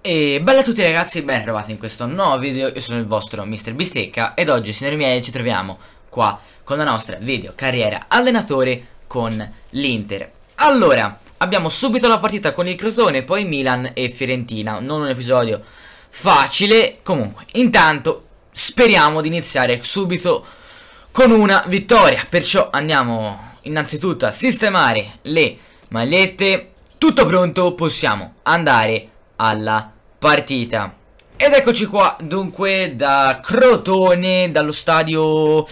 E bella a tutti ragazzi, ben ritrovati in questo nuovo video, io sono il vostro Mr. Bistecca ed oggi signori miei ci troviamo qua con la nostra video carriera allenatore con l'Inter. Allora, abbiamo subito la partita con il Crotone, poi Milan e Fiorentina, non un episodio facile. Comunque, intanto speriamo di iniziare subito con una vittoria. Perciò andiamo innanzitutto a sistemare le magliette. Tutto pronto, possiamo andare alla partita. Ed eccoci qua, dunque, da Crotone, dallo stadio...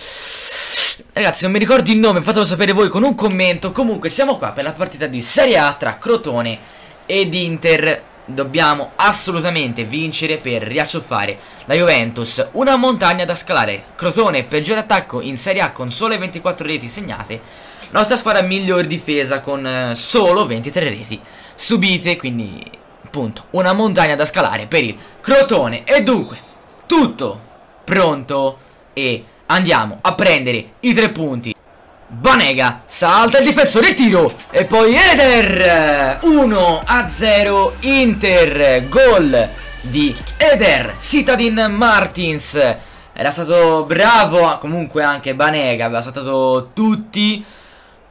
Ragazzi, non mi ricordo il nome, fatelo sapere voi con un commento. Comunque, siamo qua per la partita di Serie A tra Crotone ed Inter. Dobbiamo assolutamente vincere per riacciuffare la Juventus. Una montagna da scalare. Crotone, peggior attacco in Serie A con sole 24 reti segnate. La nostra squadra miglior difesa con eh, solo 23 reti subite, quindi appunto una montagna da scalare per il Crotone. E dunque tutto pronto. E andiamo a prendere i tre punti. Banega salta il difensore tiro. E poi Eder 1 a 0 Inter gol di Eder Citadin Martins. Era stato bravo comunque anche Banega aveva saltato tutti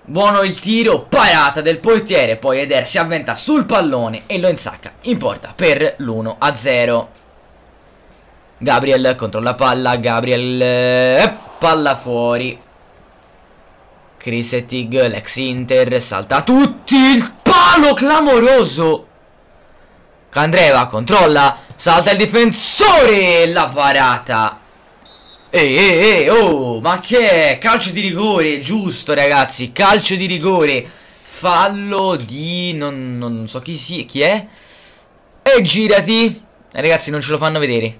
Buono il tiro, parata del portiere, poi Eder si avventa sul pallone e lo insacca in porta per l'1 a 0. Gabriel contro la palla, Gabriel eh, palla fuori. Crisetig, l'ex Inter, salta tutti, il palo clamoroso. Candreva controlla, salta il difensore, la parata Ehi, ehi, ehi, oh, ma che è? Calcio di rigore, giusto ragazzi, calcio di rigore. Fallo di... non, non so chi sia, chi è? E girati. Eh, ragazzi, non ce lo fanno vedere.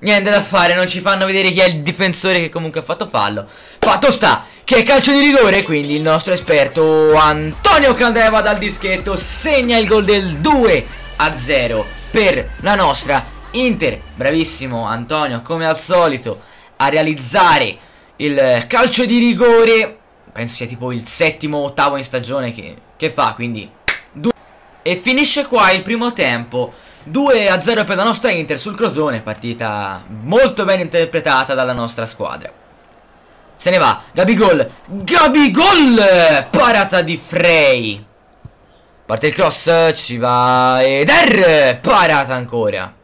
Niente da fare, non ci fanno vedere chi è il difensore che comunque ha fatto fallo. Fatto sta, che è calcio di rigore, quindi il nostro esperto Antonio Candeva dal dischetto segna il gol del 2 a 0 per la nostra Inter. Bravissimo Antonio, come al solito a realizzare il calcio di rigore. Penso sia tipo il settimo o ottavo in stagione che, che fa quindi e finisce qua il primo tempo. 2 a 0 per la nostra Inter sul Crotone partita molto ben interpretata dalla nostra squadra. Se ne va Gabigol Gabigol parata di Frey. Parte il cross ci va Eder parata ancora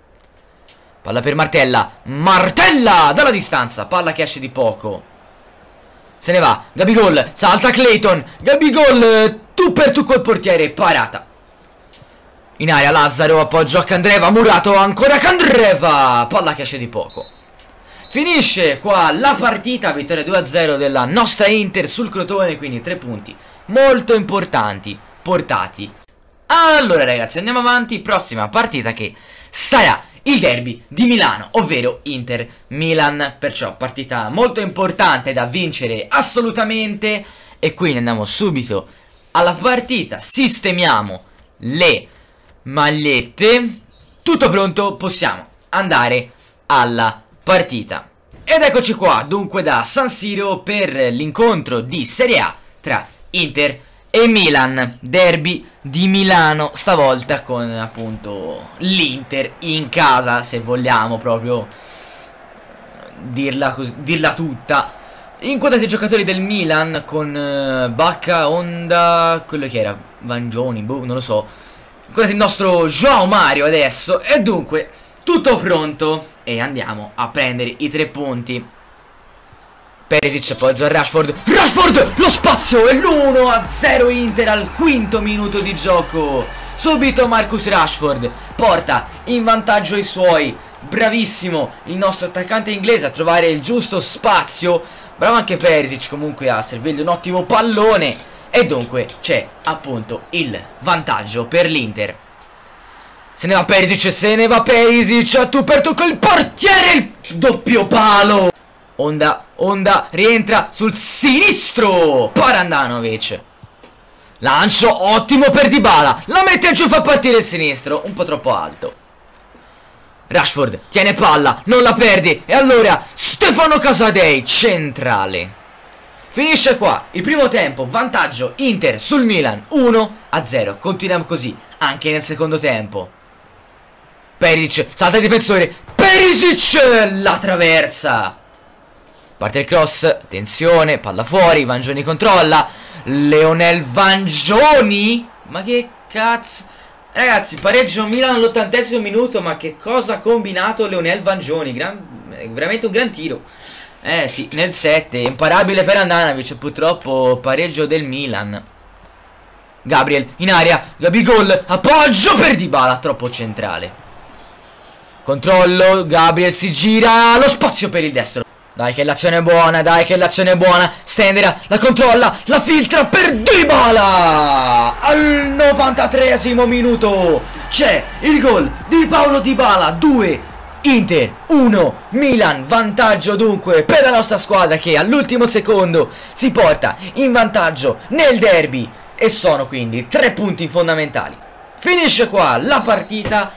Palla per Martella. Martella dalla distanza. Palla che esce di poco. Se ne va. Gabigol. Salta Clayton. Gabigol. Tu per tu col portiere. Parata. In aria Lazzaro. Appoggio a Candreva. Murato ancora Candreva. Palla che esce di poco. Finisce qua la partita. Vittoria 2-0 della nostra Inter sul Crotone. Quindi tre punti molto importanti portati. Allora ragazzi andiamo avanti. Prossima partita che sarà il derby di Milano, ovvero Inter-Milan. Perciò partita molto importante da vincere assolutamente. E quindi andiamo subito alla partita. Sistemiamo le magliette. Tutto pronto, possiamo andare alla partita. Ed eccoci qua, dunque da San Siro per l'incontro di Serie A tra Inter e Milan, derby di Milano, stavolta con appunto l'Inter in casa, se vogliamo proprio dirla, così, dirla tutta. Inquadrate i giocatori del Milan con uh, Bacca, Honda, quello che era, Vangioni, boh, non lo so. Inquadrate il nostro Joao Mario adesso e dunque tutto pronto e andiamo a prendere i tre punti. Perisic appoggia a Rashford Rashford lo spazio e l'1-0 Inter al quinto minuto di gioco. Subito Marcus Rashford porta in vantaggio i suoi. Bravissimo il nostro attaccante inglese a trovare il giusto spazio. Bravo anche Perisic comunque a servirgli un ottimo pallone. E dunque c'è appunto il vantaggio per l'Inter. Se ne va Perisic, se ne va Perisic. A tu per tu col portiere il doppio palo Onda, Onda, rientra sul sinistro! Parandanovic Lancio, ottimo per Dybala. La mette giù, fa partire il sinistro. Un po' troppo alto. Rashford, tiene palla, non la perdi. E allora, Stefano Casadei, centrale. Finisce qua, il primo tempo, vantaggio Inter sul Milan 1 a 0 Continuiamo così, anche nel secondo tempo. Perisic, salta il difensore. Perisic, la traversa. Parte il cross, attenzione, palla fuori, Vangioni controlla. Leonel Vangioni? Ma che cazzo? Ragazzi, pareggio Milan all'ottantesimo minuto, ma che cosa ha combinato Leonel Vangioni? Gran, veramente un gran tiro. Eh sì, nel 7, imparabile per Andanovic, purtroppo pareggio del Milan. Gabriel in aria, Gabigol, appoggio per Dybala, troppo centrale. Controllo, Gabriel si gira, lo spazio per il destro. Dai che l'azione è buona, dai che l'azione è buona. Stendera, la controlla, la filtra per Dybala. Al 93 minuto C'è il gol di Paolo Dybala 2 Inter 1 Milan. Vantaggio dunque per la nostra squadra che all'ultimo secondo si porta in vantaggio nel derby E sono quindi tre punti fondamentali. Finisce qua la partita.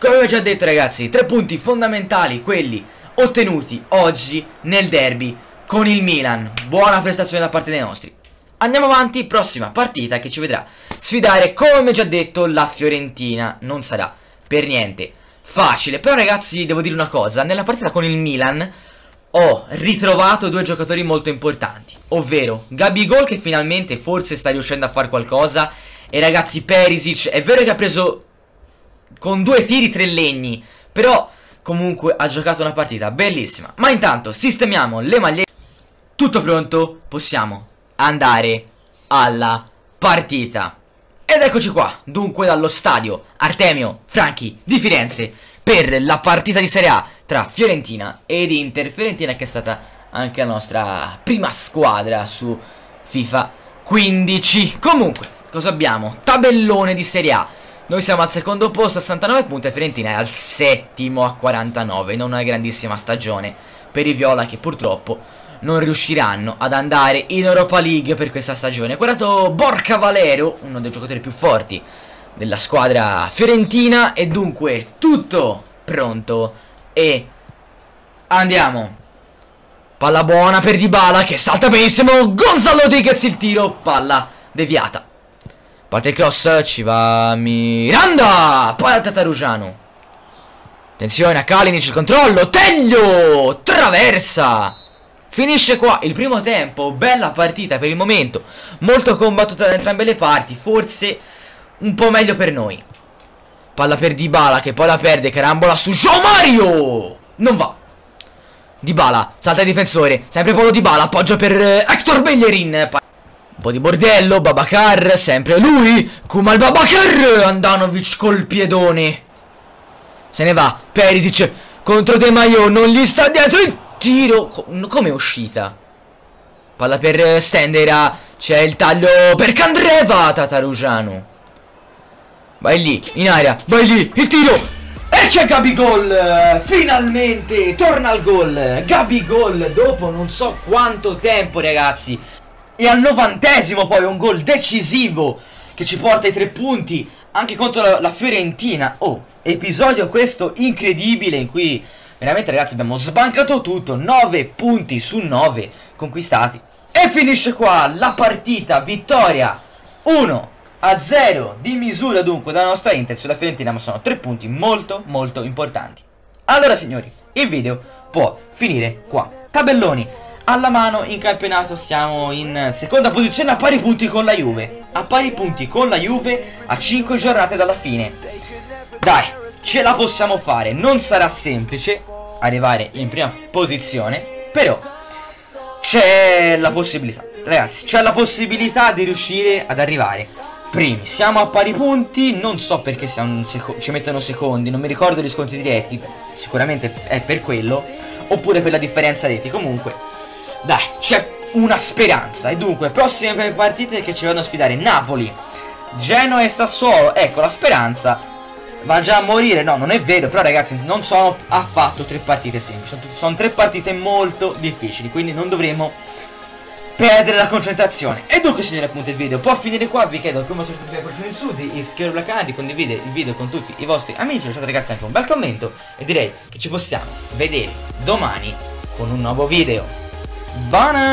Come ho già detto ragazzi, tre punti fondamentali quelli ottenuti oggi nel derby con il Milan. Buona prestazione da parte dei nostri. Andiamo avanti, prossima partita che ci vedrà sfidare, come già detto, la Fiorentina. Non sarà per niente facile. Però ragazzi, devo dire una cosa, nella partita con il Milan ho ritrovato due giocatori molto importanti. Ovvero Gabigol che finalmente forse sta riuscendo a fare qualcosa. E ragazzi, Perisic, è vero che ha preso con due tiri tre legni. Però Comunque ha giocato una partita bellissima. Ma intanto sistemiamo le magliette. Tutto pronto? Possiamo andare alla partita. Ed eccoci qua Dunque dallo stadio Artemio Franchi di Firenze Per la partita di Serie A Tra Fiorentina ed Inter. Fiorentina che è stata anche la nostra prima squadra su FIFA 15 Comunque cosa abbiamo? Tabellone di Serie A noi siamo al secondo posto a 69 punti e Fiorentina è al settimo a 49. Non una grandissima stagione per i Viola che purtroppo non riusciranno ad andare in Europa League per questa stagione. Guardato Borca Valero, uno dei giocatori più forti della squadra fiorentina. E dunque tutto pronto e andiamo. Palla buona per Dybala che salta benissimo. Gonzalo Tigaz il tiro, palla deviata. Parte il cross, ci va Miranda! Poi al Tatarugiano. Attenzione a Kalinic, il controllo. Teglio! Traversa! Finisce qua il primo tempo. Bella partita per il momento. Molto combattuta da entrambe le parti. Forse un po' meglio per noi. Palla per Dybala che poi la perde. Carambola su Joe Mario! Non va. Dybala, salta il difensore. Sempre Polo Dybala, appoggio per eh, Hector Bellerin. Un po' di bordello, Babacar, sempre lui, Kumal Babacar, Andanovic col piedone. Se ne va, Perisic contro De Maio, non gli sta dietro il tiro. come uscita? Palla per Stendera, c'è il taglio per Candreva, Tatarugiano. Vai lì, in aria, vai lì, il tiro. E c'è Gabigol, finalmente, torna al gol. Gabigol dopo non so quanto tempo ragazzi. E al novantesimo poi un gol decisivo che ci porta ai tre punti anche contro la, la Fiorentina. Oh, episodio questo incredibile in cui veramente ragazzi abbiamo sbancato tutto. 9 punti su 9 conquistati. E finisce qua la partita, vittoria 1 a 0 di misura dunque dalla nostra Inter sulla Fiorentina, ma sono tre punti molto molto importanti. Allora signori, il video può finire qua. Tabelloni alla mano in campionato siamo in seconda posizione a pari punti con la Juve. A pari punti con la Juve a 5 giornate dalla fine. Dai, ce la possiamo fare. Non sarà semplice arrivare in prima posizione Però c'è la possibilità. Ragazzi, c'è la possibilità di riuscire ad arrivare. Primi Siamo a pari punti. Non so perché ci mettono secondi Non mi ricordo gli sconti diretti. Sicuramente è per quello Oppure per la differenza reti. Comunque dai, c'è una speranza. E dunque, prossime partite che ci vanno a sfidare Napoli, Genoa e Sassuolo. Ecco, la speranza va già a morire. No, non è vero, però ragazzi, non sono affatto tre partite semplici. Sono tre partite molto difficili, quindi non dovremo perdere la concentrazione. E dunque, signori, appunto il video può finire qua. Vi chiedo come se siete in su di iscrivervi al canale, di condividere il video con tutti i vostri amici. Lasciate ragazzi anche un bel commento. E direi che ci possiamo vedere domani con un nuovo video. Buona!